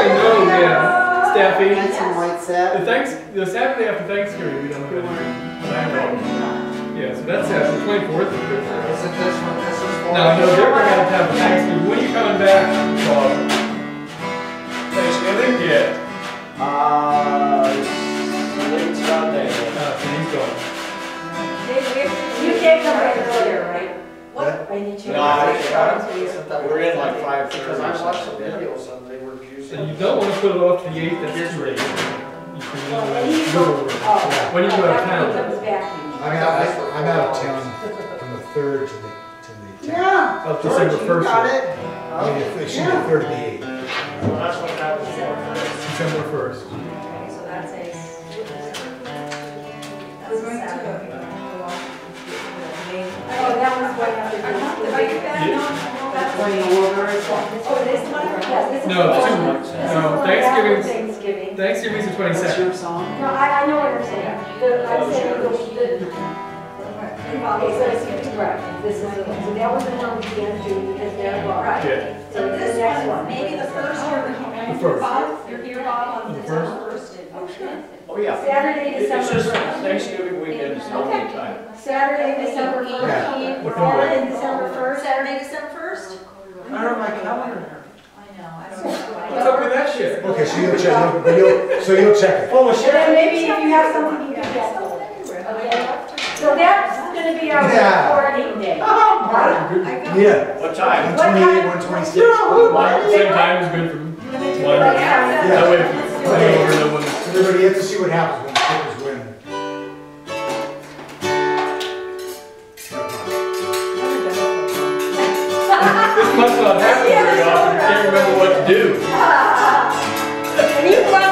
say no, yeah. Staffing. And some white The thanks, the Saturday after Thanksgiving, we don't have anything. I know. Yeah, so that's Saturday, twenty-fourth. Isn't this what this is for? No, no, they're gonna have Thanksgiving. When are you coming back, Bob? Thanksgiving? Yeah. Uh, late Sunday. Uh, so he's gone. You can't come back earlier, right? What? I need you. No, I- Isn't We're in like what- five thirty. Because I watched the videos and they were using. And you don't wanna put it off to the eighth, that's too late. You can, uh, when you go go- over it. oh, When you out of after he town. I'm out, I'm out of town from the third to the, to the tenth. Yeah. Up December George, you first. got it. I mean, it should be the third to the eighth. So that's what that was for. December first. Okay, so that's a. We're going to go. Oh, that was what I was doing. Are you back? No, no, that's. Order. Oh, this one? Yes, this is. No, the it's two- this is no, the one after Thanksgiving. Thanksgiving's the What's twenty-second. your song? No, I, I know what you're saying. The, I'm saying the, the, okay, so it's, right, this is the, so that was the one we can't do because they're gone. Right. Yeah. So So this next one, one. maybe the first or The first. Bob, you're here, Bob, on The December first. Oh, yeah. Saturday, It's December just first. Thanksgiving weekend is the only time. Saturday, December Yeah. first, What Friday, number? December first. Saturday, December first? I don't have my calendar here. I know, I don't know. What's up with that shit? Okay, so you'll check, you'll- but you'll, so you'll check it. Oh, Full of And shit. then maybe if you have something you can get for it. Okay? So that's gonna be our Yeah. recording day. Oh, I got- Yeah. What time? One twenty-eight, one twenty-six. One, same time is good for me. One. Yeah. That way, if you Okay. over, no one. Everybody, you have to see what happens remember what to do.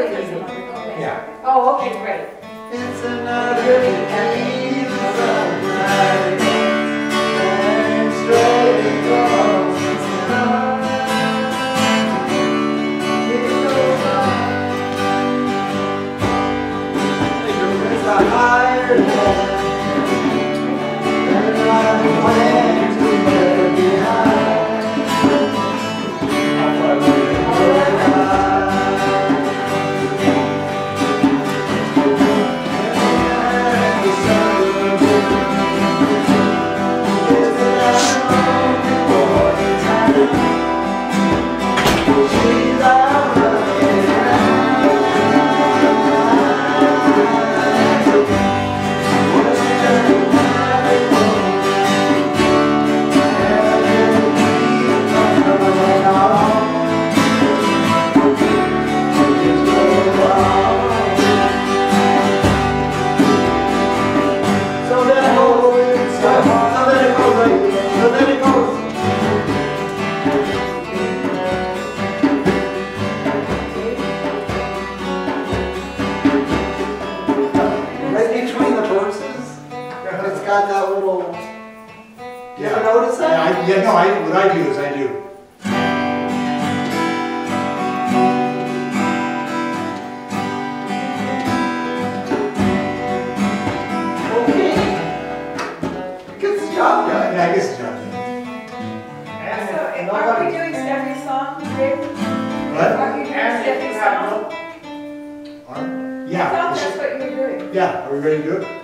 Yeah. Oh, okay, great. It's another you ever notice Yeah, that? I, yeah, no, I, what I do is I do. Okay. Gets job done. Yeah, I guess it's not. So, are we doing every song, Rick? What? Are you doing And if every you have song? Are- I Yeah. thought that's what you were doing. Yeah, are we ready to do it?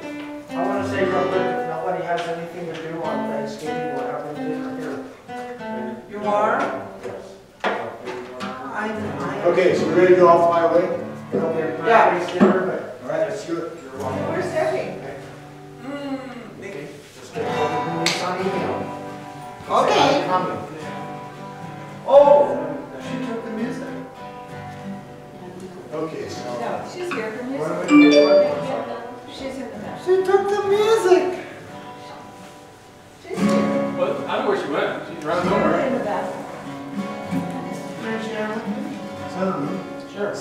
Okay, so we're ready to go off highway? Yeah. All right, let's do it. We're surfing. Hmm, okay. Oh, she took the music. Okay, so. No, she's here for music. She's in the back. She took the music.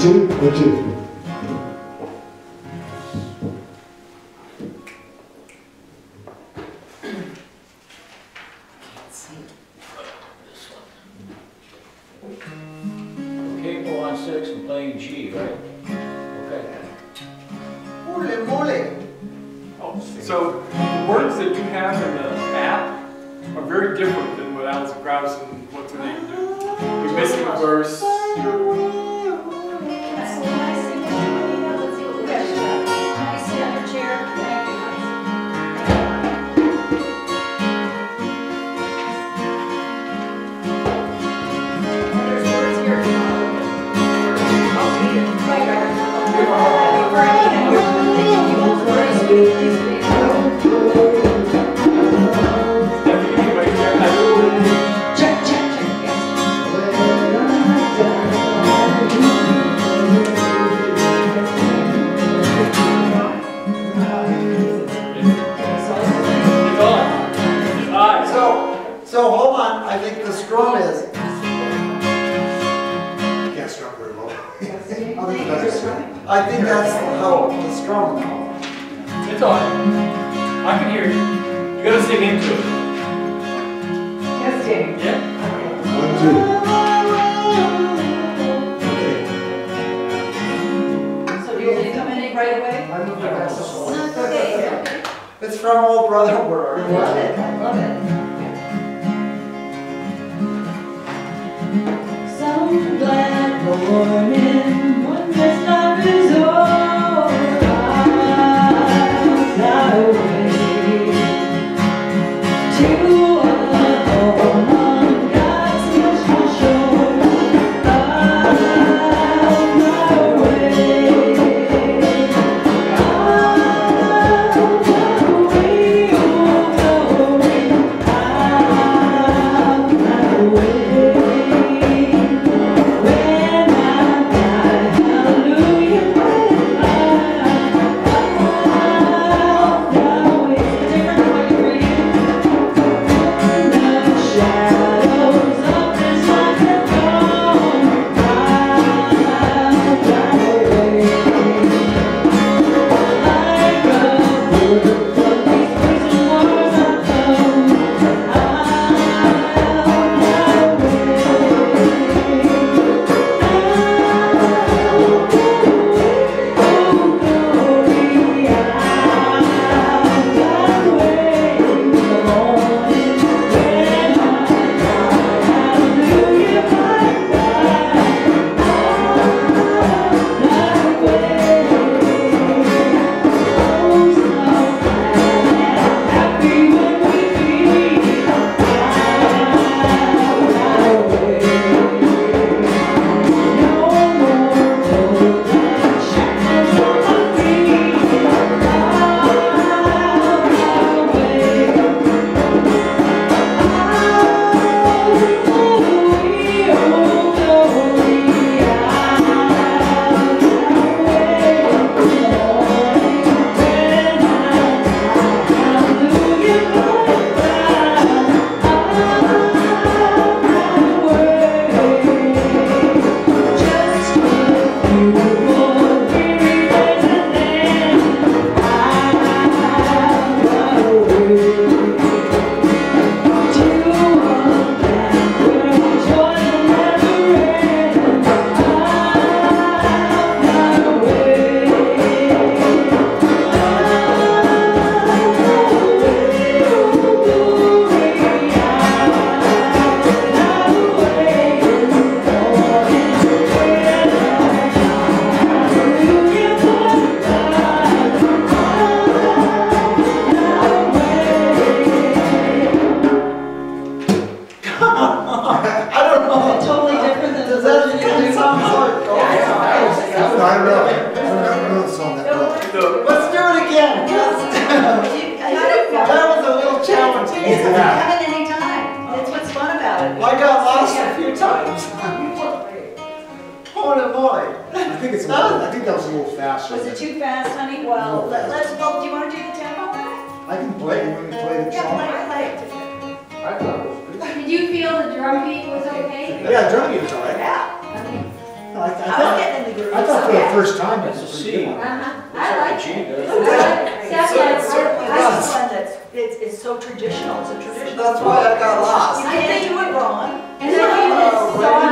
Two or? I think that's how it's strong. It's all right. I can hear you. You gotta sing into it. Yes, James. Yeah? One, two. It's from O Brother Where. Love it. I love it. Some glad morning just is resort I got lost a few times. oh boy. I think it's a little, I think that was a little fast. Was it too fast, honey? Well, let, us well, do you want to do the tempo? I can play it. We can play the song. Yeah, play it. Play it. I thought it was pretty Did you feel the drum beat was okay? Yeah, drum beat was all right. Yeah. Okay. No, I, I I was thought, getting in the groove. I thought for the first time it That's a was a C. pretty good one. Uh-huh, I It's like like it. does It's good. Except So that it's certainly I- This is one that's, it's, it's so traditional, it's a traditional. That's why I've got lost. You can't do it wrong. And I think this Oh, song,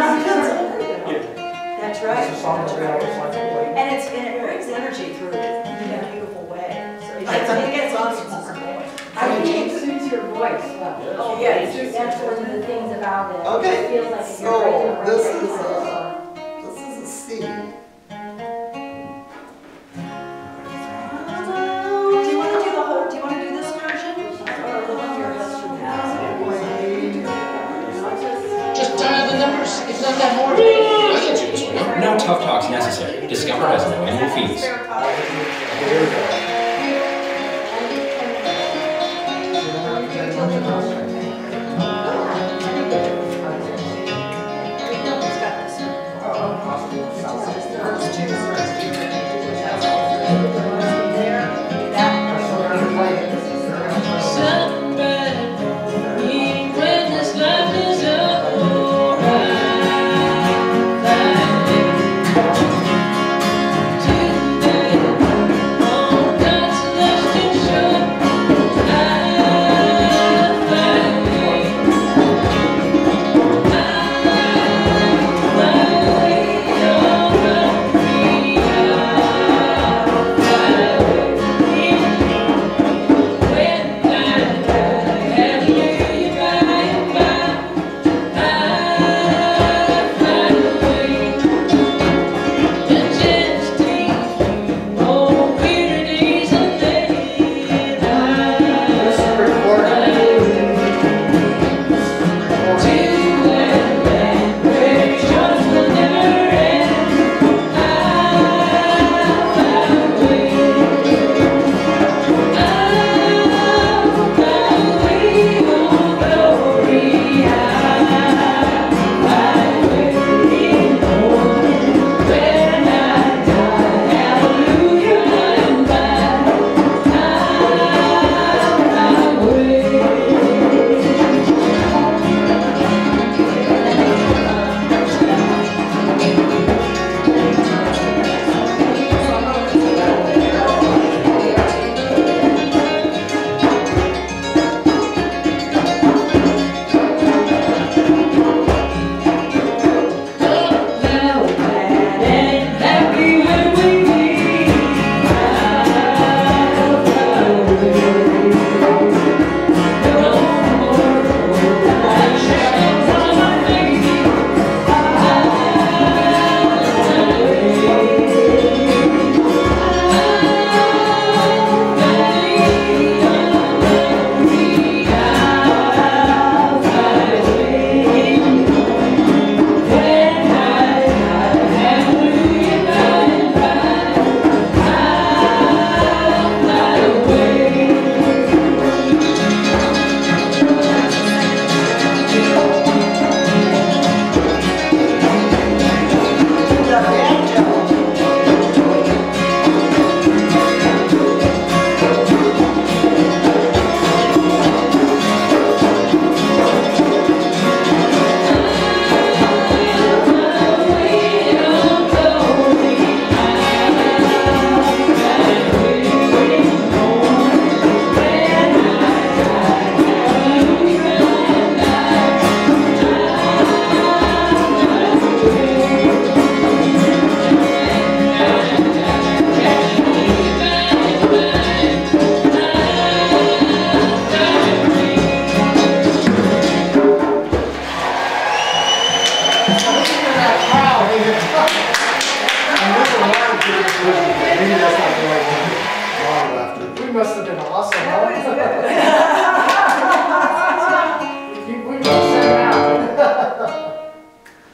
That's It's right. a song that we like. And it's, and it brings energy through it in a beautiful way. So it gets, it audiences going. I think it suits your voice well. Yes. Oh, yeah, That's one of the things about it. Okay, It feels like so you're breaking a this record, is,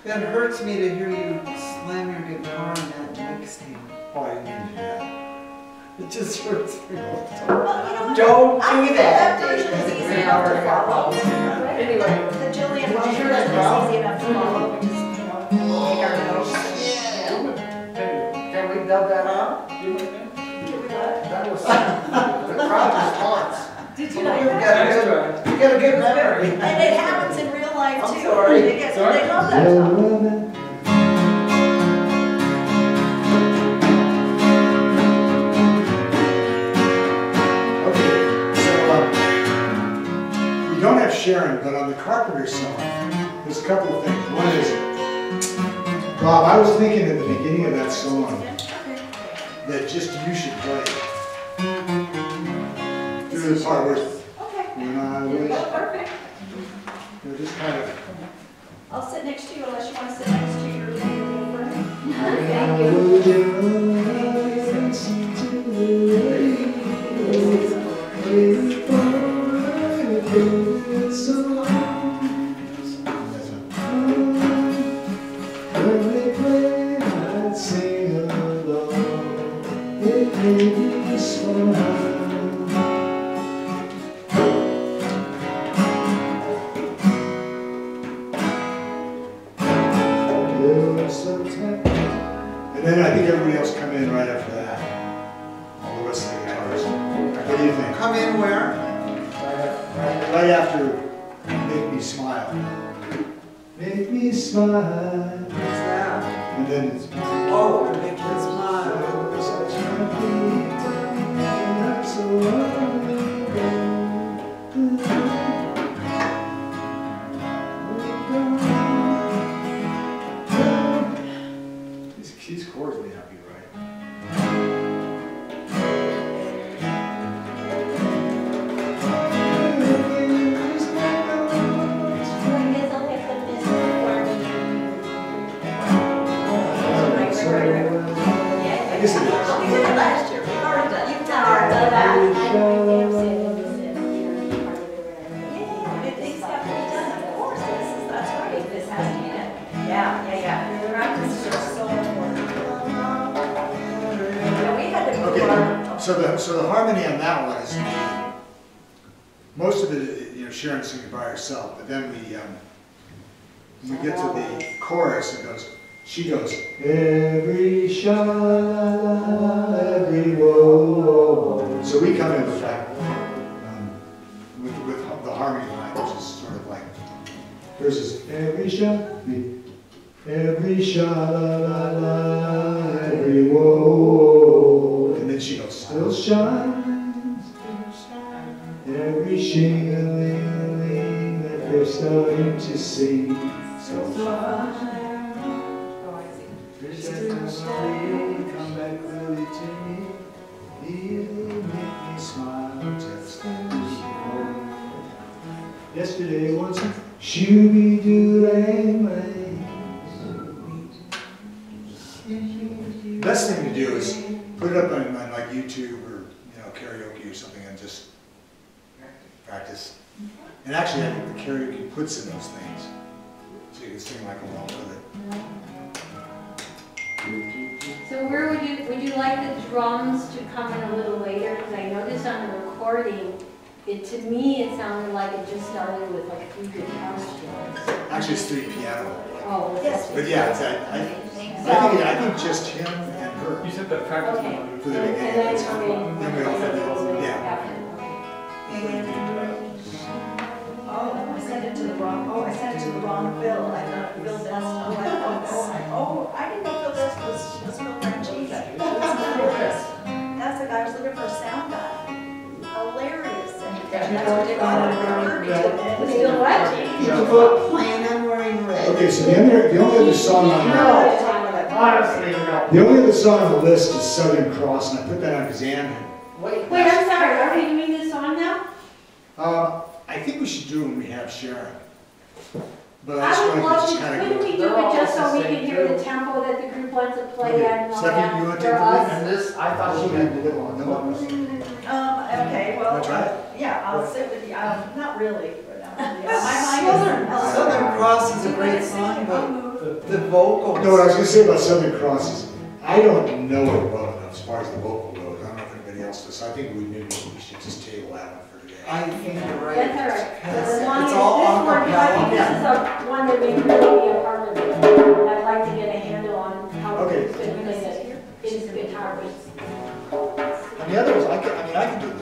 It hurts me to hear you slam your guitar on that nightstand. Oh, I didn't do that. It just hurts me all the time. Don't do that. That version is easy enough to follow. Anyway. The Gillian version is easy enough to follow. We just, you know, make our notes. Oh, can we dub that out? Can we That was the crowd response. Did you know? You got a good memory. And it happens in real life I'm too. sorry. They get, Sorry. they love that song. Okay, so, uh, we don't have Sharon, but on the Carpenter song, there's a couple of things. One is, Bob, I was thinking at the beginning of that song that just you should play. Through the part where, Okay. when I was, Perfect. You kind of. I'll sit next to you unless you want to sit next to your little friend. Thank you. Chorus, it goes, she goes, every sha every whoa. So we come in with that, um, with, with the harmony line, which is sort of like, hers is every sha, every sha la la la, every whoa. And then she goes, still shines, every shing-a-ling-a-ling that they're starting to see. Yesterday once, shooby lang Best thing to do is put it up on, on like YouTube or, you know, karaoke or something and just practice. And actually, I think the karaoke puts in those things, so you can sing like along with it. So where would you, would you like the drums to come in a little later? Because I noticed on the recording, it, to me, it sounded like it just started with like three guitar strings. Actually, it's three piano. Oh, Yes. But yeah, it's, I, I, I think, I think just him and her. You said that practice Okay. For the And beginning, then, that's I mean, Then we what? People go playing and wearing red. Okay, so the other, the only other song on the, Honestly, no. the only other song on the list is Southern Cross, and I put that on because Ann Wait. Wait, I'm sorry, are we doing this song now? Uh, I think we should do it when we have Sharon. But I I would want love to to, just kind couldn't we do it just so we same can hear the tempo that the group wants to play Okay, at and all Stephanie, that you wanna for take the lead? us? And this, I thought she We'll had. do a little on the one. Um, okay, well, Wanna try it? uh, yeah, I'll sit with you, um, not really, but, yeah, my mind is. Southern Cross is a great song, but the vocals. No, what I was gonna say about Southern Cross is, I don't know it well enough as far as the vocal goes. I don't know if anybody else does. I think we maybe we should just table that one for today. I think you're right. That's all right. As long as It's this all one, I think this is a, one that may really be a part of it. I'd like to get a handle on how Okay. it's going to play. It's guitar based. And the other ones, I can, I mean, I can do